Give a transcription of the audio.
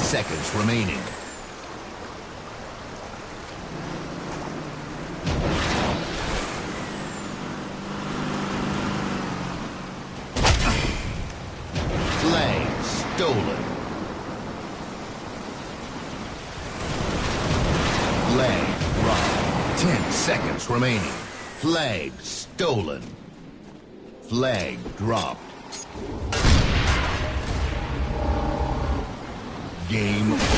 Seconds remaining. Flag stolen. Flag dropped. Ten seconds remaining. Flag stolen. Flag dropped. Game.